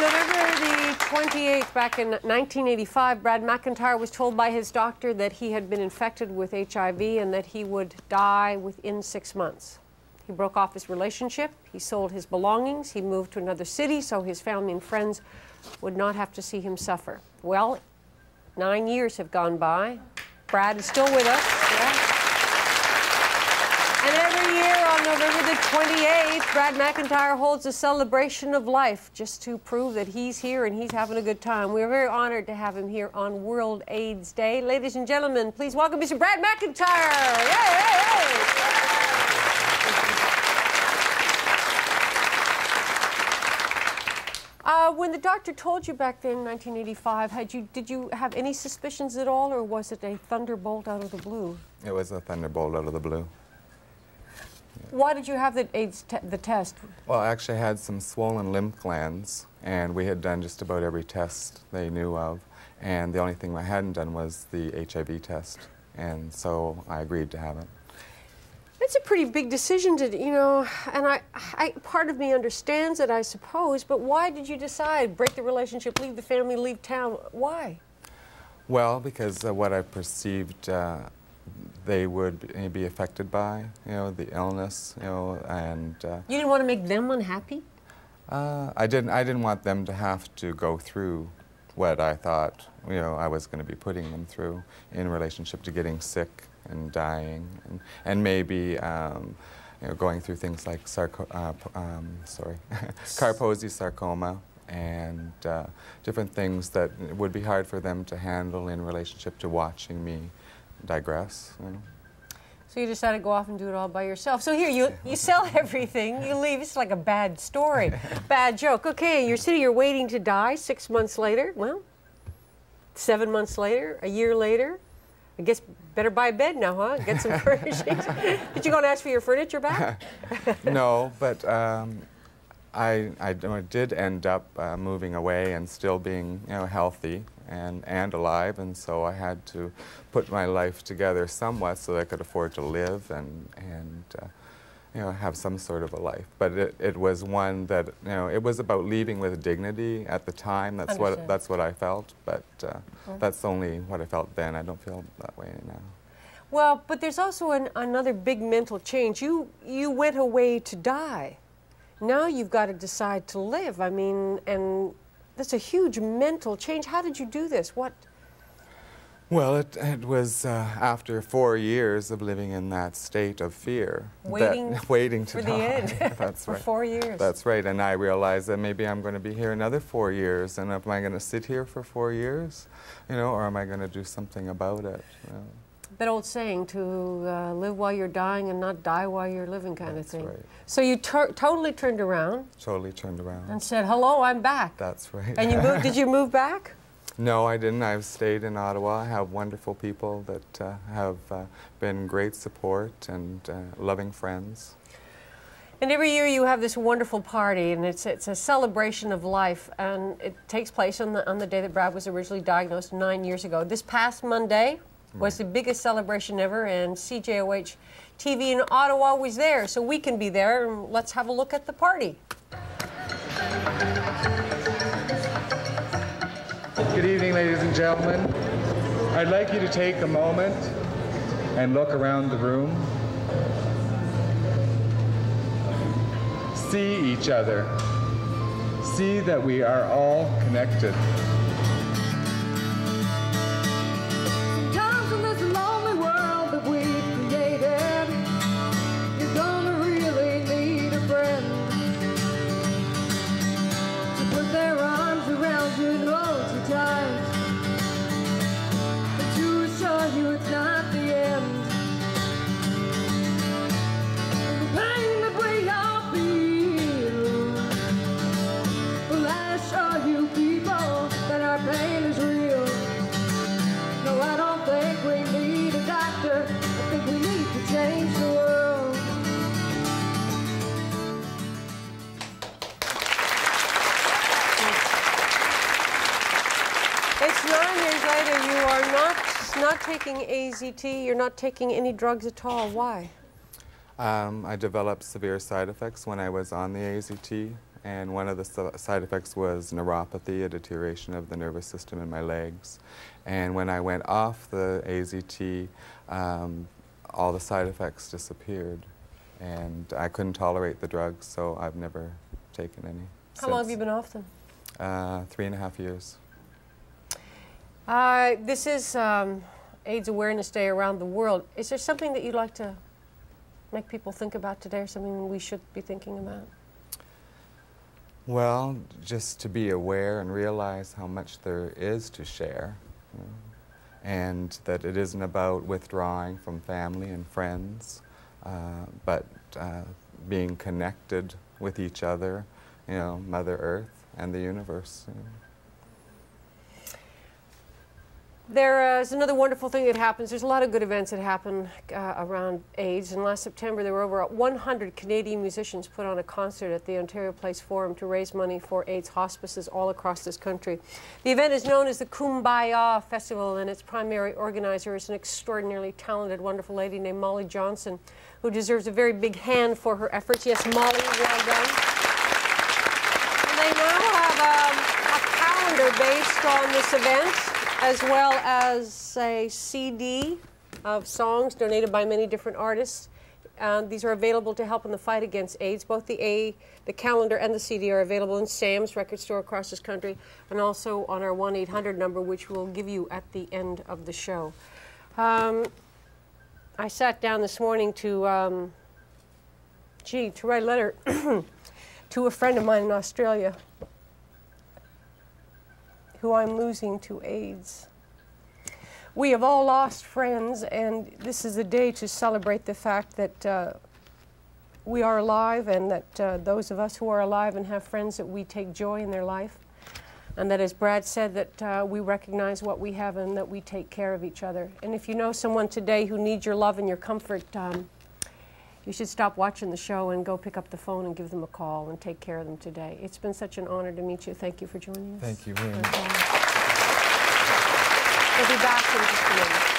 November the 28th, back in 1985, Brad McIntyre was told by his doctor that he had been infected with HIV and that he would die within six months. He broke off his relationship, he sold his belongings, he moved to another city so his family and friends would not have to see him suffer. Well, nine years have gone by. Brad is still with us. Yeah. And every year on November the 28th, Brad McIntyre holds a celebration of life just to prove that he's here and he's having a good time. We're very honored to have him here on World AIDS Day. Ladies and gentlemen, please welcome Mr. Brad McIntyre. Yay, yay, yay. Uh, when the doctor told you back then in 1985, had you, did you have any suspicions at all, or was it a thunderbolt out of the blue? It was a thunderbolt out of the blue. Why did you have the AIDS te the test? Well, I actually had some swollen lymph glands, and we had done just about every test they knew of, and the only thing I hadn't done was the HIV test, and so I agreed to have it. It's a pretty big decision to, you know, and I, I, part of me understands it, I suppose, but why did you decide, break the relationship, leave the family, leave town? Why? Well, because uh, what I perceived uh, they would be affected by, you know, the illness, you know, and... Uh, you didn't want to make them unhappy? Uh, I didn't, I didn't want them to have to go through what I thought, you know, I was going to be putting them through in relationship to getting sick and dying, and, and maybe um, you know, going through things like sarco uh, um, sorry, Kaposi sarcoma and uh, different things that would be hard for them to handle in relationship to watching me digress. You know. So you decided to go off and do it all by yourself. So here, you, you sell everything, you leave. It's like a bad story, bad joke. Okay, you're sitting here waiting to die six months later. Well, seven months later, a year later, I guess better buy a bed now, huh? Get some furnishings. did you go and ask for your furniture back? no, but um, I, I, did end up uh, moving away and still being you know, healthy and, and alive, and so I had to put my life together somewhat so that I could afford to live and, and uh, you know, have some sort of a life. But it, it was one that, you know, it was about leaving with dignity at the time. That's what that's what I felt. But uh, that's only what I felt then. I don't feel that way now. Well, but there's also an, another big mental change. You you went away to die. Now you've got to decide to live. I mean, and that's a huge mental change. How did you do this? What? Well, it, it was uh, after four years of living in that state of fear. Waiting, that, waiting to for die. the end. That's right. for right. four years. That's right. And I realized that maybe I'm going to be here another four years. And am I going to sit here for four years? You know, or am I going to do something about it? You know? That old saying, to uh, live while you're dying and not die while you're living kind That's of thing. Right. So you totally turned around. Totally turned around. And said, hello, I'm back. That's right. And you moved, did you move back? No, I didn't. I've stayed in Ottawa. I have wonderful people that uh, have uh, been great support and uh, loving friends. And every year you have this wonderful party, and it's, it's a celebration of life, and it takes place on the, on the day that Brad was originally diagnosed nine years ago. This past Monday was the biggest celebration ever, and CJOH TV in Ottawa was there, so we can be there, and let's have a look at the party. Good evening, ladies and gentlemen. I'd like you to take a moment and look around the room. See each other. See that we are all connected. You are not not taking AZT. You're not taking any drugs at all. Why? Um, I developed severe side effects when I was on the AZT, and one of the side effects was neuropathy, a deterioration of the nervous system in my legs. And when I went off the AZT, um, all the side effects disappeared, and I couldn't tolerate the drugs, so I've never taken any. How long have you been off them? Uh, three and a half years. Uh, this is um, AIDS Awareness Day around the world. Is there something that you'd like to make people think about today, or something we should be thinking about? Well, just to be aware and realize how much there is to share, you know, and that it isn't about withdrawing from family and friends, uh, but uh, being connected with each other, you know, Mother Earth and the universe. you know. There uh, another wonderful thing that happens. There's a lot of good events that happen uh, around AIDS. And last September, there were over 100 Canadian musicians put on a concert at the Ontario Place Forum to raise money for AIDS hospices all across this country. The event is known as the Kumbaya Festival, and its primary organizer is an extraordinarily talented, wonderful lady named Molly Johnson, who deserves a very big hand for her efforts. Yes, Molly, well done. And they now have um, a calendar based on this event, as well as a CD of songs donated by many different artists. Uh, these are available to help in the fight against AIDS. Both the A, the calendar, and the CD are available in Sam's record store across this country, and also on our 1-800 number, which we'll give you at the end of the show. Um, I sat down this morning to, um, gee, to write a letter to a friend of mine in Australia who I'm losing to AIDS. We have all lost friends, and this is a day to celebrate the fact that uh, we are alive and that uh, those of us who are alive and have friends that we take joy in their life. And that, as Brad said, that uh, we recognize what we have and that we take care of each other. And if you know someone today who needs your love and your comfort, um, you should stop watching the show and go pick up the phone and give them a call and take care of them today. It's been such an honor to meet you. Thank you for joining us. Thank you very much. We'll be back in just a minute.